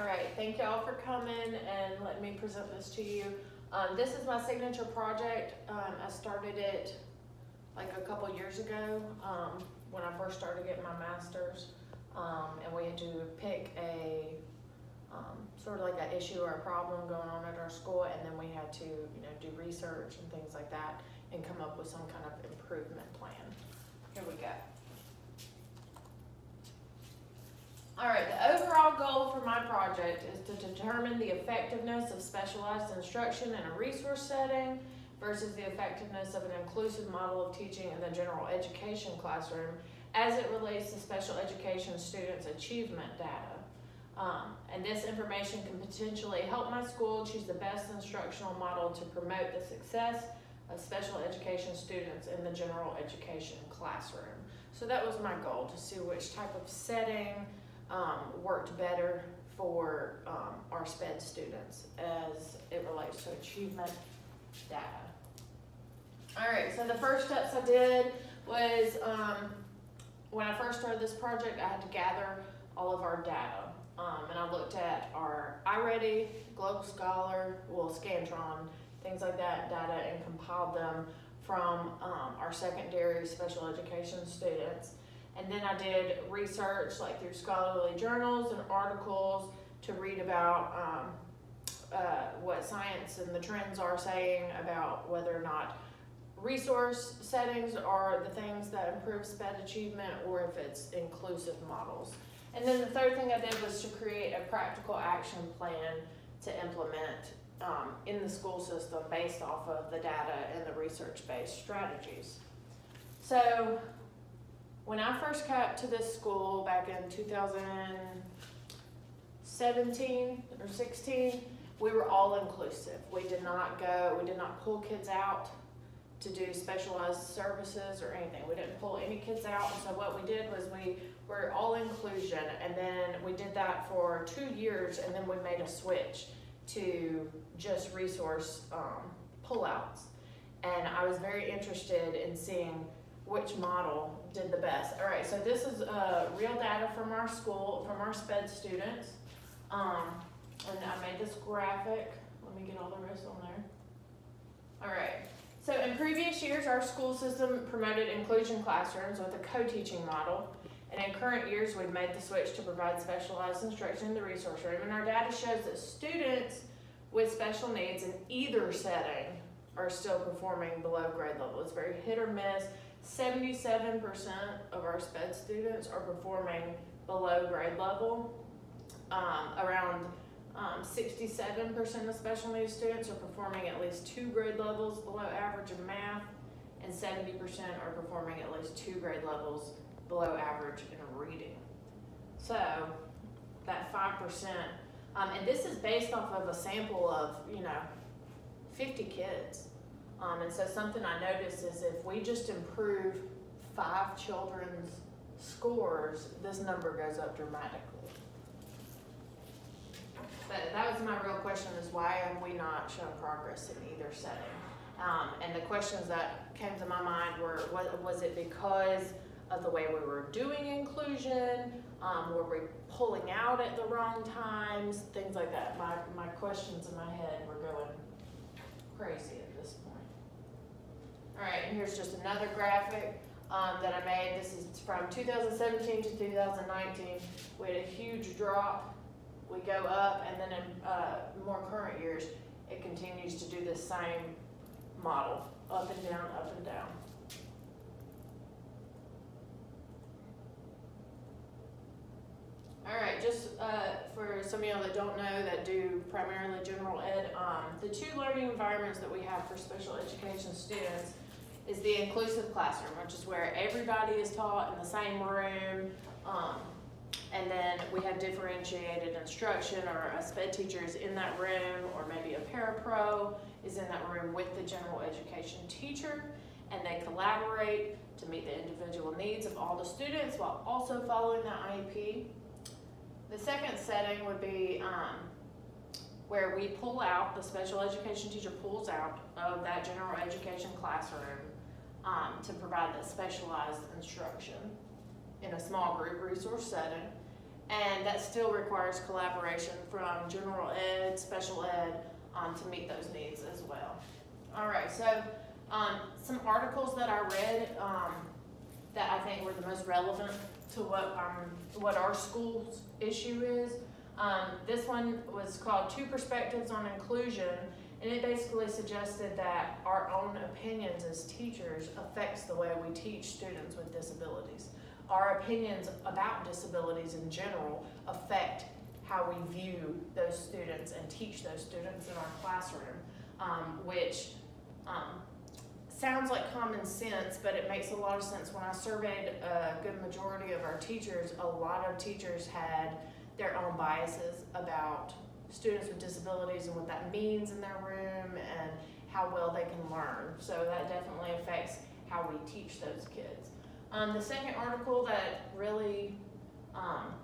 All right, thank y'all for coming and letting me present this to you. Um, this is my signature project. Um, I started it like a couple years ago, um, when I first started getting my master's. Um, and we had to pick a, um, sort of like an issue or a problem going on at our school, and then we had to, you know, do research and things like that, and come up with some kind of improvement plan. Here we go. All right, the overall goal for my project is to determine the effectiveness of specialized instruction in a resource setting versus the effectiveness of an inclusive model of teaching in the general education classroom as it relates to special education students' achievement data. Um, and this information can potentially help my school choose the best instructional model to promote the success of special education students in the general education classroom. So that was my goal, to see which type of setting um, worked better for um, our SPED students as it relates to achievement data. All right, so the first steps I did was um, when I first started this project, I had to gather all of our data. Um, and I looked at our iReady, Global Scholar, well, Scantron, things like that, data, and compiled them from um, our secondary special education students. And then I did research like through scholarly journals and articles to read about um, uh, what science and the trends are saying about whether or not resource settings are the things that improve SPED achievement or if it's inclusive models. And then the third thing I did was to create a practical action plan to implement um, in the school system based off of the data and the research-based strategies. So when I first got to this school back in 2017 or 16, we were all inclusive. We did not go, we did not pull kids out to do specialized services or anything. We didn't pull any kids out. And so what we did was we were all inclusion and then we did that for two years and then we made a switch to just resource um, pullouts. And I was very interested in seeing which model did the best. All right, so this is uh, real data from our school, from our SPED students. Um, and I made this graphic. Let me get all the rest on there. All right, so in previous years, our school system promoted inclusion classrooms with a co-teaching model. And in current years, we've made the switch to provide specialized instruction in the resource room. And our data shows that students with special needs in either setting are still performing below grade level. It's very hit or miss. 77% of our SPED students are performing below grade level. Um, around 67% um, of special needs students are performing at least two grade levels below average in math, and 70% are performing at least two grade levels below average in reading. So that 5%, um, and this is based off of a sample of, you know, 50 kids. Um, and so something I noticed is if we just improve five children's scores, this number goes up dramatically. But that was my real question is why have we not shown progress in either setting? Um, and the questions that came to my mind were, was, was it because of the way we were doing inclusion? Um, were we pulling out at the wrong times? Things like that. My, my questions in my head were going crazy. All right, and here's just another graphic um, that I made. This is from 2017 to 2019. We had a huge drop we go up, and then in uh, more current years, it continues to do the same model, up and down, up and down. All right, just uh, for some of y'all that don't know that do primarily general ed, um, the two learning environments that we have for special education students is the inclusive classroom, which is where everybody is taught in the same room. Um, and then we have differentiated instruction or a SPED teacher is in that room or maybe a parapro is in that room with the general education teacher and they collaborate to meet the individual needs of all the students while also following the IEP. The second setting would be um, where we pull out, the special education teacher pulls out of that general education classroom um, to provide that specialized instruction in a small group resource setting. And that still requires collaboration from general ed, special ed, um, to meet those needs as well. All right, so, um, some articles that I read, um, that I think were the most relevant to what, um, what our school's issue is. Um, this one was called Two Perspectives on Inclusion, and it basically suggested that our own opinions as teachers affects the way we teach students with disabilities. Our opinions about disabilities in general affect how we view those students and teach those students in our classroom, um, which um, sounds like common sense, but it makes a lot of sense. When I surveyed a good majority of our teachers, a lot of teachers had their own biases about students with disabilities and what that means in their room and how well they can learn. So that definitely affects how we teach those kids. Um, the second article that really um,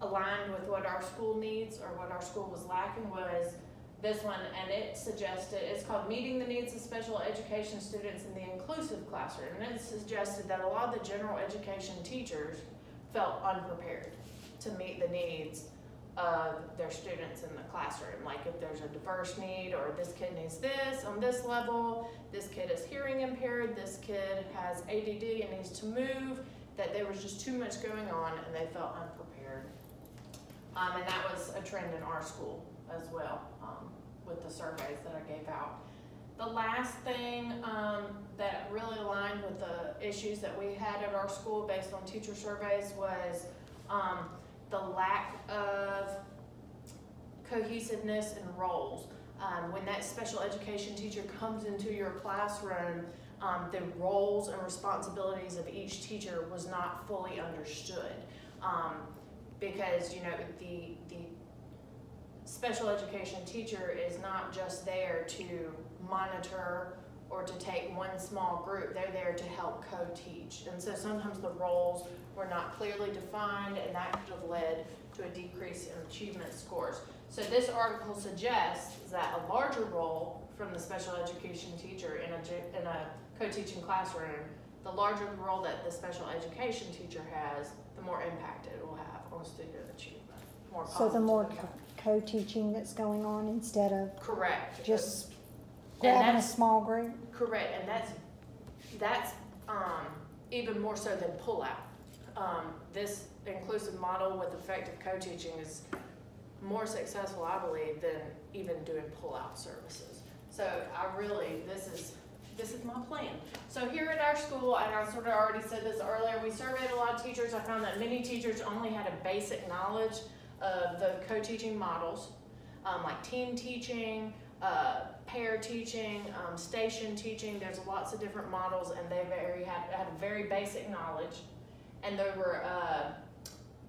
aligned with what our school needs or what our school was lacking was this one, and it suggested, it's called Meeting the Needs of Special Education Students in the Inclusive Classroom. And it suggested that a lot of the general education teachers felt unprepared to meet the needs of their students in the classroom. Like if there's a diverse need or this kid needs this on this level, this kid is hearing impaired, this kid has ADD and needs to move, that there was just too much going on and they felt unprepared. Um, and that was a trend in our school as well um, with the surveys that I gave out. The last thing um, that really aligned with the issues that we had at our school based on teacher surveys was um, the lack of cohesiveness and roles. Um, when that special education teacher comes into your classroom, um, the roles and responsibilities of each teacher was not fully understood. Um, because, you know, the, the special education teacher is not just there to monitor or to take one small group, they're there to help co-teach. And so sometimes the roles were not clearly defined and that could have led to a decrease in achievement scores. So this article suggests that a larger role from the special education teacher in a, in a co-teaching classroom, the larger the role that the special education teacher has, the more impact it will have on student achievement. More So the more positive impact. co- co-teaching that's going on instead of Correct. just grabbing a small group? Correct, and that's, that's, um, even more so than pullout. Um, this inclusive model with effective co-teaching is more successful, I believe, than even doing pull-out services. So I really, this is, this is my plan. So here at our school, and I sort of already said this earlier, we surveyed a lot of teachers. I found that many teachers only had a basic knowledge of the co-teaching models, um, like team teaching, uh, pair teaching, um, station teaching. There's lots of different models, and they very had, had a very basic knowledge, and they were uh,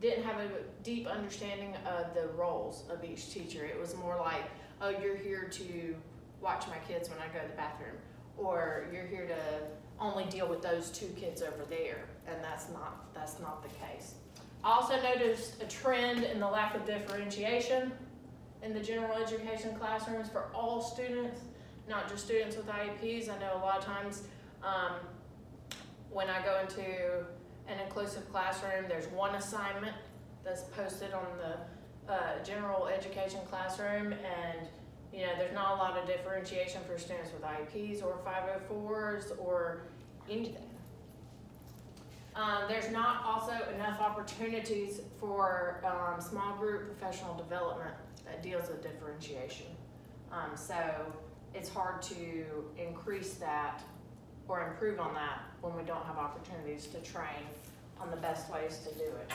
didn't have a deep understanding of the roles of each teacher. It was more like, oh, you're here to watch my kids when I go to the bathroom, or you're here to only deal with those two kids over there, and that's not that's not the case. I also noticed a trend in the lack of differentiation in the general education classrooms for all students, not just students with IEPs. I know a lot of times um, when I go into an inclusive classroom, there's one assignment that's posted on the uh, general education classroom and you know, there's not a lot of differentiation for students with IEPs or 504s or anything. Um, there's not also enough opportunities for um, small group professional development that deals with differentiation. Um, so it's hard to increase that or improve on that when we don't have opportunities to train on the best ways to do it.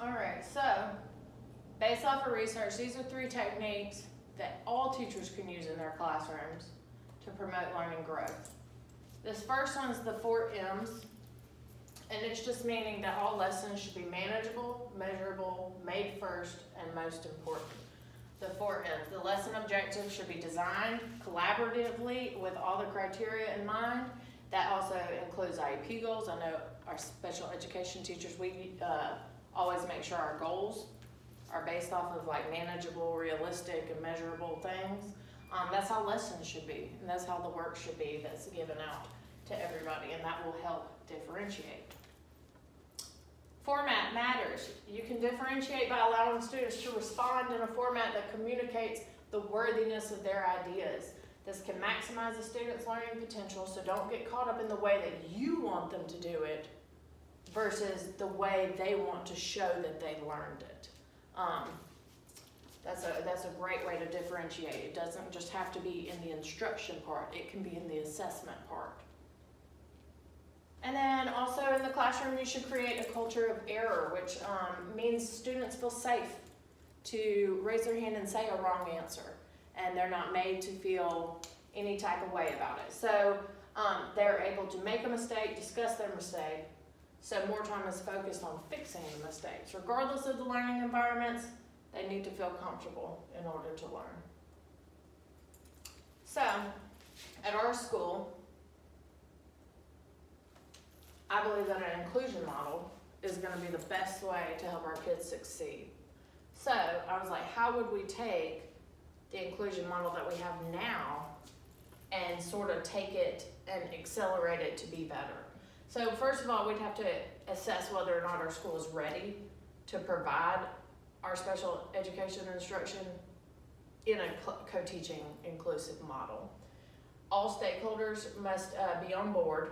All right, so based off of research, these are three techniques that all teachers can use in their classrooms to promote learning growth. This first one is the four M's, and it's just meaning that all lessons should be manageable, measurable, made first, and most important. The four M's. The lesson objectives should be designed collaboratively with all the criteria in mind. That also includes IEP goals. I know our special education teachers, we uh, always make sure our goals are based off of like manageable, realistic, and measurable things. Um, that's how lessons should be, and that's how the work should be that's given out. to everybody, and that will help differentiate. Format matters. You can differentiate by allowing students to respond in a format that communicates the worthiness of their ideas. This can maximize the student's learning potential, so don't get caught up in the way that you want them to do it versus the way they want to show that they learned it. Um, that's a that's a great way to differentiate. It doesn't just have to be in the instruction part. It can be in the assessment part. And then also in the classroom, you should create a culture of error, which um, means students feel safe to raise their hand and say a wrong answer, and they're not made to feel any type of way about it. So um, they're able to make a mistake, discuss their mistake, so more time is focused on fixing the mistakes. Regardless of the learning environments, they need to feel comfortable in order to learn. So, at our school, I believe that an inclusion model is going to be the best way to help our kids succeed. So, I was like, how would we take the inclusion model that we have now and sort of take it and accelerate it to be better? So first of all, we'd have to assess whether or not our school is ready to provide our special education instruction in a co-teaching inclusive model. All stakeholders must uh, be on board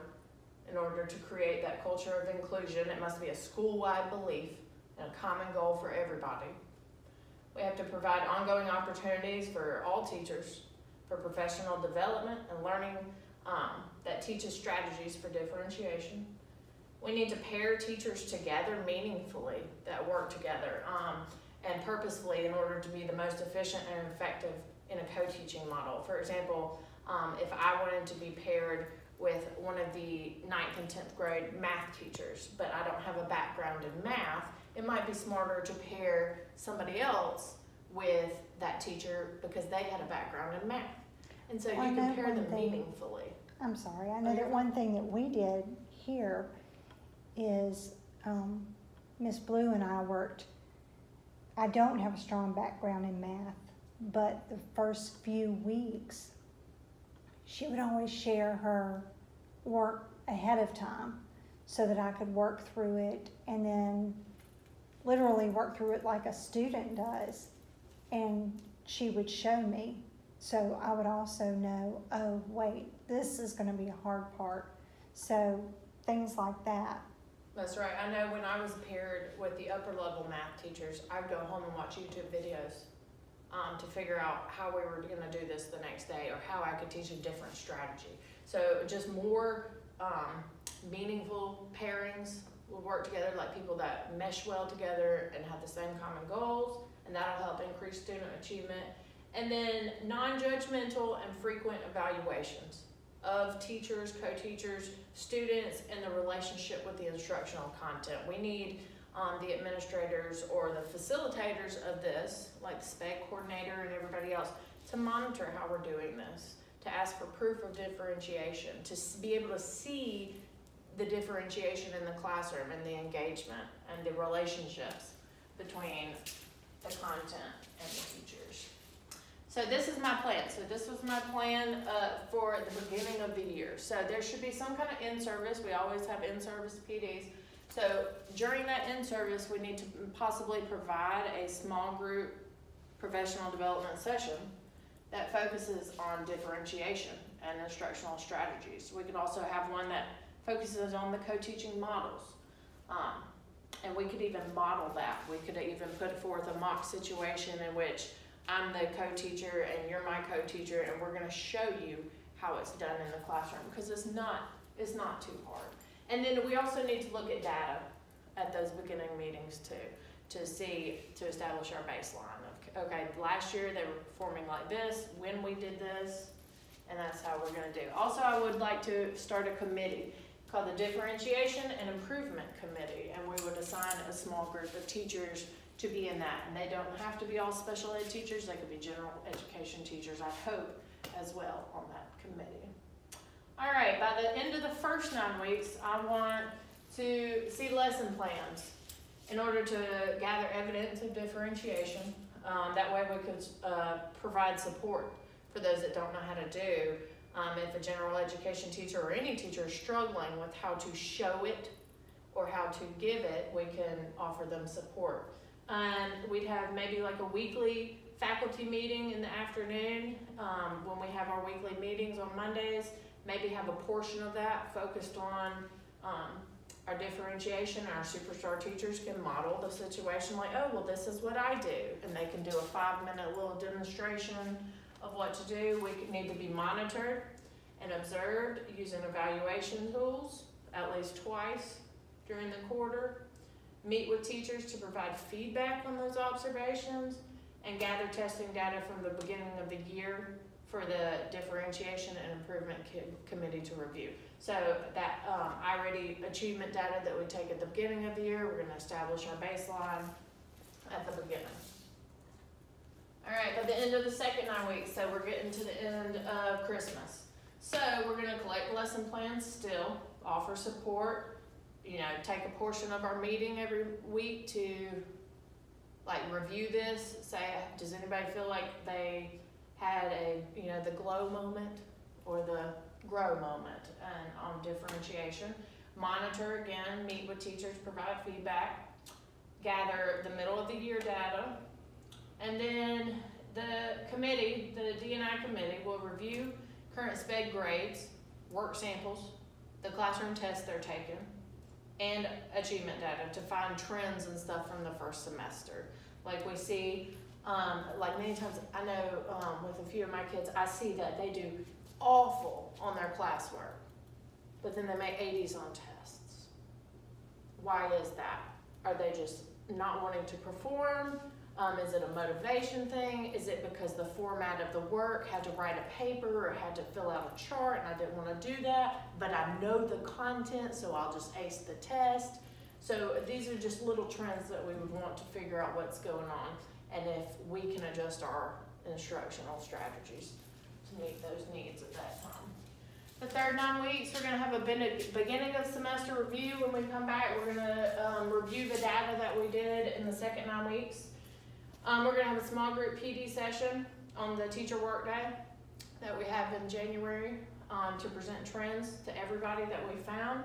in order to create that culture of inclusion. It must be a school-wide belief and a common goal for everybody. We have to provide ongoing opportunities for all teachers for professional development and learning um, that teaches strategies for differentiation. We need to pair teachers together meaningfully that work together um, and purposefully in order to be the most efficient and effective in a co-teaching model. For example, um, if I wanted to be paired with one of the ninth and 10th grade math teachers, but I don't have a background in math, it might be smarter to pair somebody else with that teacher because they had a background in math. And so I you can pair them thing. meaningfully. I'm sorry, I know that one thing that we did here is, um, Miss Blue and I worked, I don't have a strong background in math, but the first few weeks, she would always share her work ahead of time so that I could work through it and then literally work through it like a student does. And she would show me. So I would also know, oh, wait, this is going to be a hard part. So things like that. That's right. I know when I was paired with the upper level math teachers, I'd go home and watch YouTube videos um, to figure out how we were going to do this the next day or how I could teach a different strategy. So just more um, meaningful pairings will work together, like people that mesh well together and have the same common goals, and that'll help increase student achievement. And then non-judgmental and frequent evaluations of teachers, co-teachers, students, and the relationship with the instructional content. We need um, the administrators or the facilitators of this, like the SPED coordinator and everybody else, to monitor how we're doing this, to ask for proof of differentiation, to be able to see the differentiation in the classroom and the engagement and the relationships between the content and the teachers. So this is my plan. So this was my plan uh, for the beginning of the year. So there should be some kind of in-service. We always have in-service PDs. So during that in-service, we need to possibly provide a small group professional development session that focuses on differentiation and instructional strategies. We could also have one that focuses on the co-teaching models. Um, and we could even model that. We could even put forth a mock situation in which I'm the co-teacher and you're my co-teacher and we're gonna show you how it's done in the classroom because it's not, it's not too hard. And then we also need to look at data at those beginning meetings too, to see, to establish our baseline of, okay, last year they were performing like this, when we did this, and that's how we're gonna do. Also, I would like to start a committee called the Differentiation and Improvement Committee, and we would assign a small group of teachers to be in that. And they don't have to be all special ed teachers, they could be general education teachers, I hope, as well on that committee. All right, by the end of the first nine weeks, I want to see lesson plans in order to gather evidence of differentiation. Um, that way we could uh, provide support for those that don't know how to do Um, if a general education teacher or any teacher is struggling with how to show it or how to give it, we can offer them support. And we'd have maybe like a weekly faculty meeting in the afternoon, um, when we have our weekly meetings on Mondays. Maybe have a portion of that focused on, um, our differentiation, our superstar teachers can model the situation like, oh, well, this is what I do. And they can do a five minute little demonstration of what to do. We need to be monitored and observed using evaluation tools at least twice during the quarter. Meet with teachers to provide feedback on those observations and gather testing data from the beginning of the year for the differentiation and improvement co- committee to review. So that, um, achievement data that we take at the beginning of the year, we're gonna establish our baseline at the beginning. All right, by the end of the second nine weeks, so we're getting to the end of Christmas. So we're gonna collect lesson plans still, offer support, you know, take a portion of our meeting every week to like review this, say, does anybody feel like they had a, you know, the glow moment or the grow moment and on differentiation. Monitor again, meet with teachers, provide feedback, gather the middle of the year data. And then the committee, the D&I committee will review current sped grades, work samples, the classroom tests they're taking, and achievement data to find trends and stuff from the first semester. Like we see, um, like many times, I know, um, with a few of my kids, I see that they do awful on their classwork, but then they make eighties on tests. Why is that? Are they just not wanting to perform? Um, is it a motivation thing? Is it because the format of the work had to write a paper or had to fill out a chart and I didn't want to do that, but I know the content, so I'll just ace the test? So these are just little trends that we would want to figure out what's going on we can adjust our instructional strategies to meet those needs at that time. The third nine weeks, we're gonna have a beginning of semester review. When we come back, we're gonna, um, review the data that we did in the second nine weeks. Um, we're gonna have a small group PD session on the teacher workday that we have in January, um, to present trends to everybody that we found.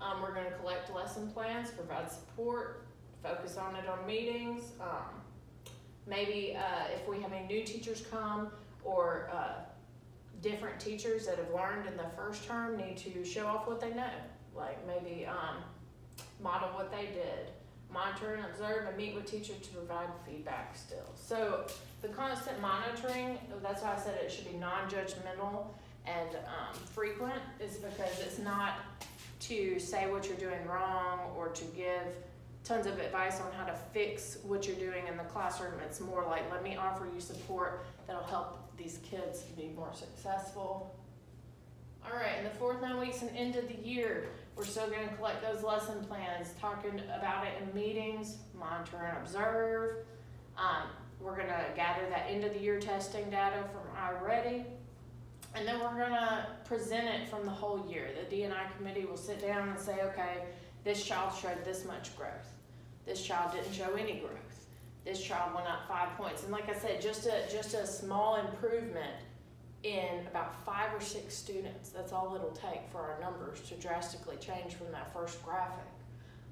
Um, we're gonna collect lesson plans, provide support, focus on it on meetings, um, maybe, uh, if we have any new teachers come or, uh, different teachers that have learned in the first term need to show off what they know. Like maybe, um, model what they did, monitor and observe and meet with teachers to provide feedback still. So the constant monitoring, that's why I said it should be non-judgmental and, um, frequent, is because it's not to say what you're doing wrong or to give tons of advice on how to fix what you're doing in the classroom. It's more like, let me offer you support that'll help these kids be more successful. All right, in the fourth nine weeks and end of the year, we're still gonna collect those lesson plans, talking about it in meetings, monitor and observe. Um, we're gonna gather that end of the year testing data from iReady. And then we're gonna present it from the whole year. The D&I committee will sit down and say, okay, this child showed this much growth. This child didn't show any growth. This child went up five points. And like I said, just a, just a small improvement in about five or six students. That's all it'll take for our numbers to drastically change from that first graphic.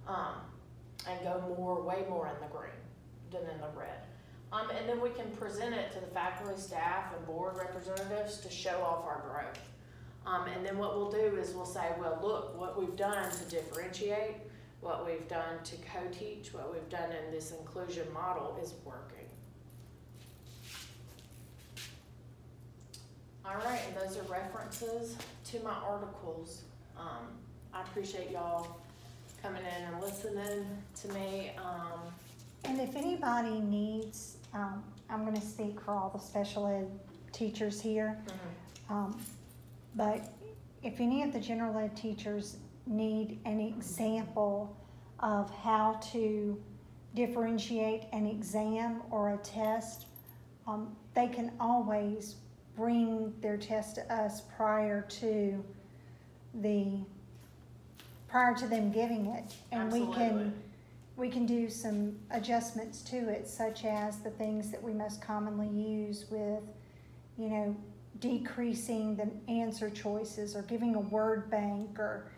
Um, and go more, way more in the green than in the red. Um, and then we can present it to the faculty, staff, and board representatives to show off our growth. Um, and then what we'll do is we'll say, well, look, what we've done to differentiate, what we've done to co-teach, what we've done in this inclusion model is working. All right, and those are references to my articles. Um, I appreciate y'all coming in and listening to me. Um, And if anybody needs, um, I'm gonna speak for all the special ed teachers here. Um, but if any of the general ed teachers need an example of how to differentiate an exam or a test, um, they can always bring their test to us prior to the, prior to them giving it. And we can, we can do some adjustments to it, such as the things that we most commonly use with, you know, decreasing the answer choices or giving a word bank or,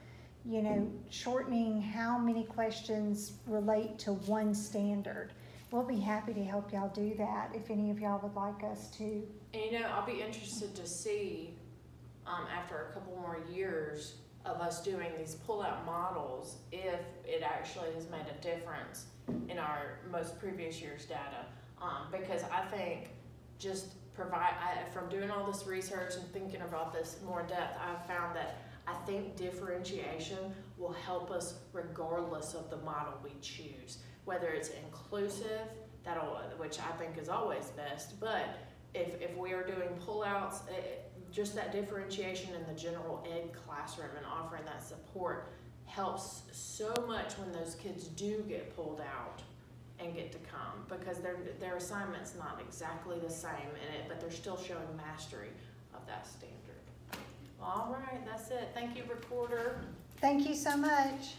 you know, shortening how many questions relate to one standard. We'll be happy to help y'all do that if any of y'all would like us to. And you know, I'll be interested to see, um, after a couple more years of us doing these pull-out models, if it actually has made a difference in our most previous year's data. Um, because I think just provide, I, from doing all this research and thinking about this more depth, I've found that I think differentiation will help us regardless of the model we choose. Whether it's inclusive, that'll, which I think is always best, but if, if we are doing pullouts, eh, just that differentiation in the general ed classroom and offering that support helps so much when those kids do get pulled out and get to come because their their assignment's not exactly the same in it, but they're still showing mastery of that standard. All right, that's it. Thank you, recorder. Thank you so much.